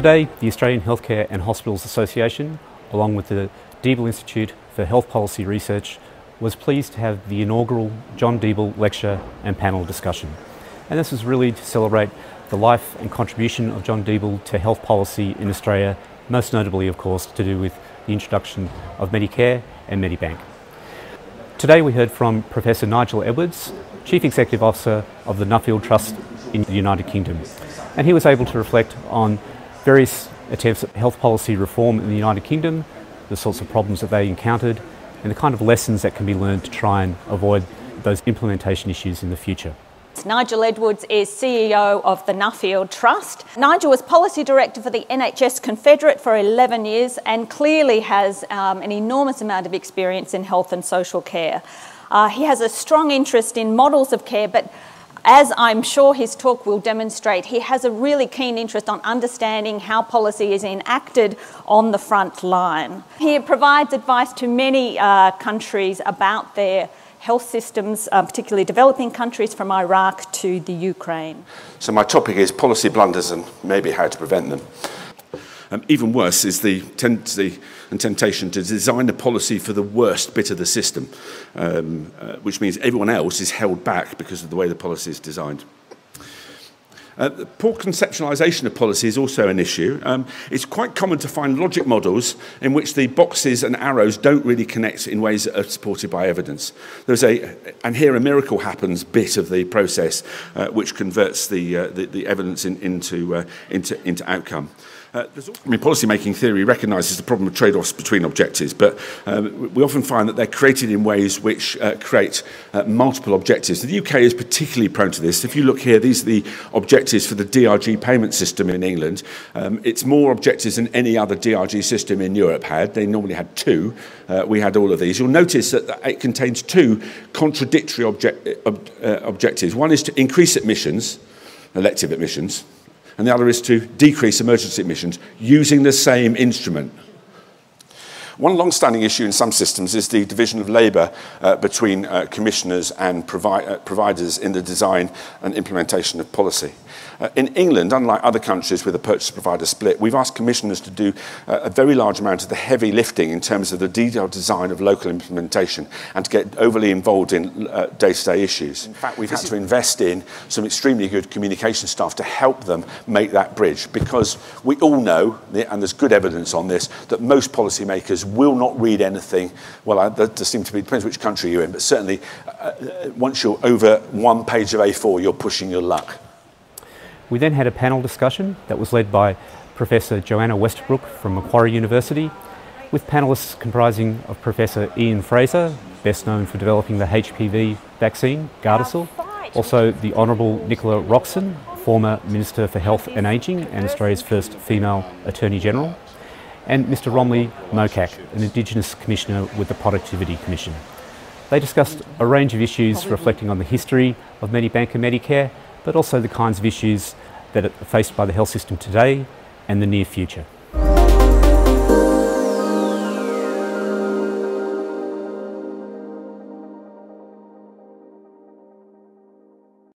Today, the Australian Healthcare and Hospitals Association, along with the Deeble Institute for Health Policy Research, was pleased to have the inaugural John Deeble lecture and panel discussion. And this was really to celebrate the life and contribution of John Deeble to health policy in Australia, most notably, of course, to do with the introduction of Medicare and Medibank. Today we heard from Professor Nigel Edwards, Chief Executive Officer of the Nuffield Trust in the United Kingdom. And he was able to reflect on various attempts at health policy reform in the United Kingdom, the sorts of problems that they encountered, and the kind of lessons that can be learned to try and avoid those implementation issues in the future. Nigel Edwards is CEO of the Nuffield Trust. Nigel was Policy Director for the NHS Confederation for 11 years and clearly has um, an enormous amount of experience in health and social care. Uh, he has a strong interest in models of care, but as I'm sure his talk will demonstrate, he has a really keen interest on understanding how policy is enacted on the front line. He provides advice to many uh, countries about their health systems, uh, particularly developing countries from Iraq to the Ukraine. So my topic is policy blunders and maybe how to prevent them. Um, even worse is the tendency and temptation to design a policy for the worst bit of the system, um, uh, which means everyone else is held back because of the way the policy is designed. Uh, poor conceptualisation of policy is also an issue. Um, it's quite common to find logic models in which the boxes and arrows don't really connect in ways that are supported by evidence. There's a, and here a miracle happens bit of the process uh, which converts the, uh, the, the evidence in, into, uh, into, into outcome. Uh, I mean, policymaking theory recognises the problem of trade-offs between objectives, but um, we often find that they're created in ways which uh, create uh, multiple objectives. The UK is particularly prone to this. If you look here, these are the objectives for the DRG payment system in England. Um, it's more objectives than any other DRG system in Europe had. They normally had two. Uh, we had all of these. You'll notice that it contains two contradictory object, ob, uh, objectives. One is to increase admissions, elective admissions, and the other is to decrease emergency admissions using the same instrument. One long-standing issue in some systems is the division of labour uh, between uh, commissioners and provi uh, providers in the design and implementation of policy. Uh, in England, unlike other countries with a purchase provider split, we've asked commissioners to do uh, a very large amount of the heavy lifting in terms of the detailed design of local implementation and to get overly involved in uh, day-to-day issues. In fact, we've had to invest in some extremely good communication staff to help them make that bridge because we all know, and there's good evidence on this, that most policymakers will not read anything. Well, I, there seems to be, depends which country you're in, but certainly uh, uh, once you're over one page of A4, you're pushing your luck. We then had a panel discussion that was led by Professor Johanna Westbrook from Macquarie University, with panellists comprising of Professor Ian Frazer, best known for developing the HPV vaccine, Gardasil, also the Honourable Nicola Roxon, former Minister for Health and Ageing and Australia's first female Attorney General, and Mr Romlie Mokak, an Indigenous Commissioner with the Productivity Commission. They discussed a range of issues reflecting on the history of Medibank and Medicare, but also the kinds of issues that are faced by the health system today and the near future.